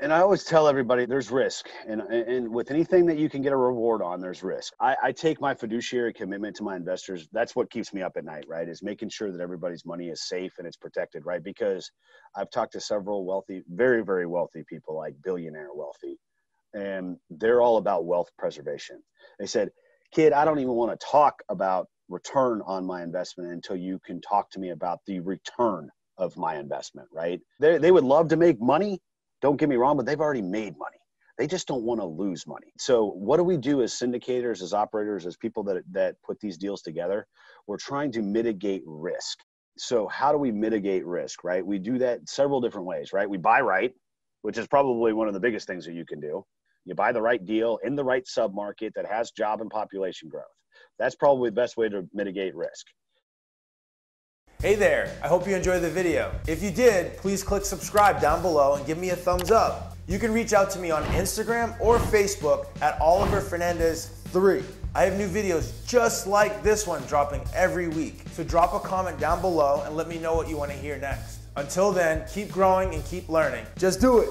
and I always tell everybody there's risk, and and with anything that you can get a reward on, there's risk. I, I, take my fiduciary commitment to my investors. That's what keeps me up at night, right? Is making sure that everybody's money is safe and it's protected, right? Because I've talked to several wealthy, very very wealthy people, like billionaire wealthy, and they're all about wealth preservation. They said, "Kid, I don't even want to talk about return on my investment until you can talk to me about the return of my investment." Right? They they would love to make money don't get me wrong, but they've already made money. They just don't want to lose money. So what do we do as syndicators, as operators, as people that that put these deals together? We're trying to mitigate risk. So how do we mitigate risk, right? We do that several different ways, right? We buy right, which is probably one of the biggest things that you can do. You buy the right deal in the right submarket that has job and population growth. That's probably the best way to mitigate risk. Hey there, I hope you enjoyed the video. If you did, please click subscribe down below and give me a thumbs up. You can reach out to me on Instagram or Facebook at Oliver Fernandez 3. I have new videos just like this one dropping every week. So drop a comment down below and let me know what you want to hear next. Until then, keep growing and keep learning. Just do it.